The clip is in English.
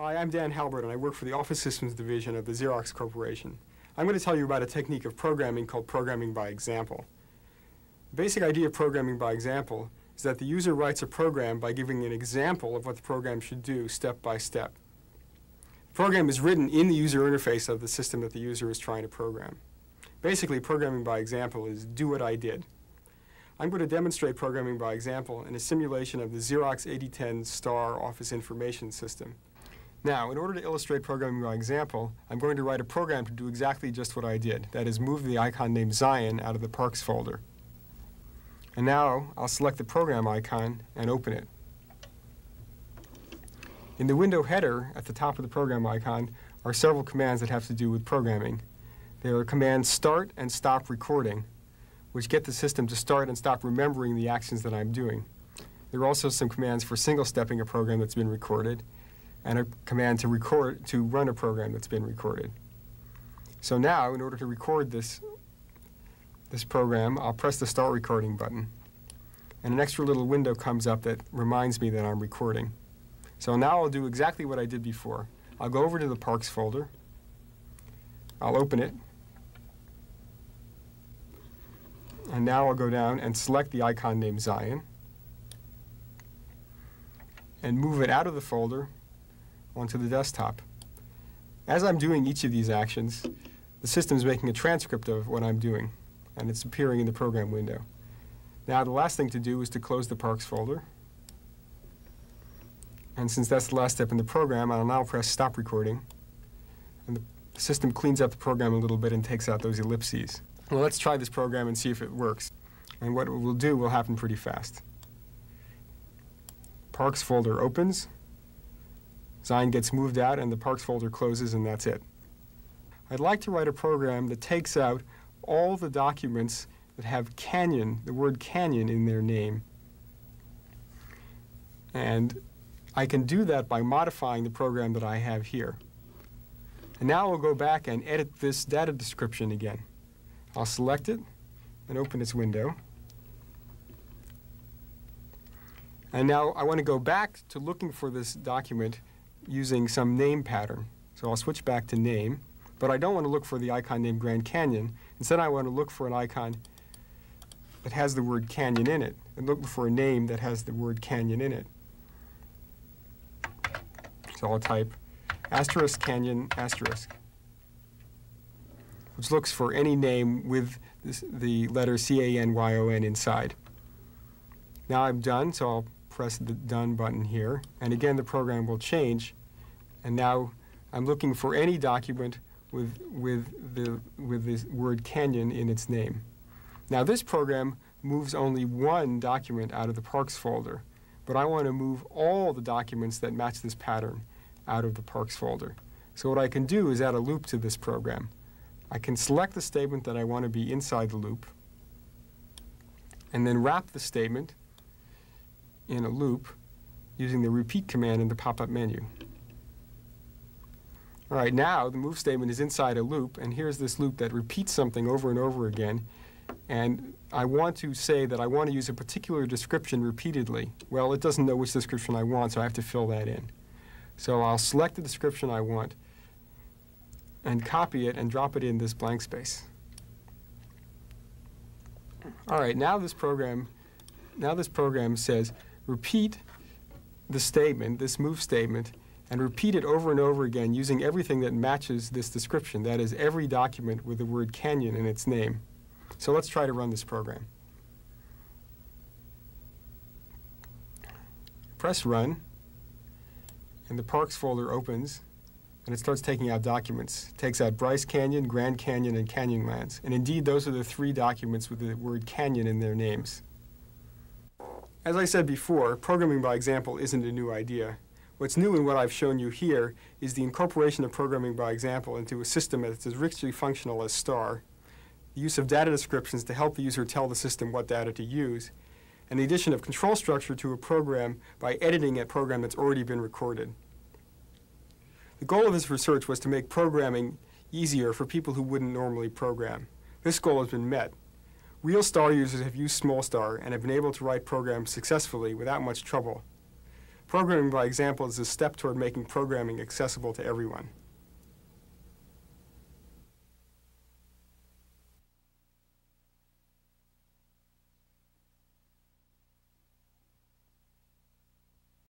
Hi, I'm Dan Halbert, and I work for the Office Systems Division of the Xerox Corporation. I'm going to tell you about a technique of programming called programming by example. The basic idea of programming by example is that the user writes a program by giving an example of what the program should do step by step. The program is written in the user interface of the system that the user is trying to program. Basically, programming by example is do what I did. I'm going to demonstrate programming by example in a simulation of the Xerox 8010 STAR Office Information System. Now, in order to illustrate programming by example, I'm going to write a program to do exactly just what I did. That is, move the icon named Zion out of the Parks folder. And now, I'll select the program icon and open it. In the window header at the top of the program icon are several commands that have to do with programming. There are commands start and stop recording, which get the system to start and stop remembering the actions that I'm doing. There are also some commands for single-stepping a program that's been recorded, and a command to record to run a program that's been recorded. So now, in order to record this this program, I'll press the start recording button, and an extra little window comes up that reminds me that I'm recording. So now I'll do exactly what I did before. I'll go over to the Parks folder. I'll open it. And now I'll go down and select the icon named Zion and move it out of the folder onto the desktop. As I'm doing each of these actions, the system is making a transcript of what I'm doing, and it's appearing in the program window. Now, the last thing to do is to close the Parks folder. And since that's the last step in the program, I'll now press Stop Recording. And the system cleans up the program a little bit and takes out those ellipses. Well, let's try this program and see if it works. And what it will do will happen pretty fast. Parks folder opens. Zion gets moved out and the Parks folder closes and that's it. I'd like to write a program that takes out all the documents that have Canyon, the word Canyon in their name. And I can do that by modifying the program that I have here. And now I'll go back and edit this data description again. I'll select it and open its window. And now I want to go back to looking for this document using some name pattern. So I'll switch back to name, but I don't want to look for the icon named Grand Canyon. Instead, I want to look for an icon that has the word canyon in it, and look for a name that has the word canyon in it. So I'll type asterisk canyon asterisk, which looks for any name with this, the letter C-A-N-Y-O-N inside. Now I'm done, so I'll press the Done button here, and again the program will change and now I'm looking for any document with, with, the, with the word canyon in its name. Now this program moves only one document out of the Parks folder, but I want to move all the documents that match this pattern out of the Parks folder. So what I can do is add a loop to this program. I can select the statement that I want to be inside the loop, and then wrap the statement in a loop using the repeat command in the pop-up menu. All right, now the move statement is inside a loop, and here's this loop that repeats something over and over again. And I want to say that I want to use a particular description repeatedly. Well, it doesn't know which description I want, so I have to fill that in. So I'll select the description I want and copy it and drop it in this blank space. All right, now this program, now this program says repeat the statement, this move statement, and repeat it over and over again using everything that matches this description, that is, every document with the word canyon in its name. So let's try to run this program. Press Run, and the Parks folder opens, and it starts taking out documents. It takes out Bryce Canyon, Grand Canyon, and Canyonlands. And indeed, those are the three documents with the word canyon in their names. As I said before, programming by example isn't a new idea. What's new in what I've shown you here is the incorporation of programming by example into a system that's as richly functional as STAR, the use of data descriptions to help the user tell the system what data to use, and the addition of control structure to a program by editing a program that's already been recorded. The goal of this research was to make programming easier for people who wouldn't normally program. This goal has been met. Real STAR users have used Small Star and have been able to write programs successfully without much trouble. Programming by example is a step toward making programming accessible to everyone.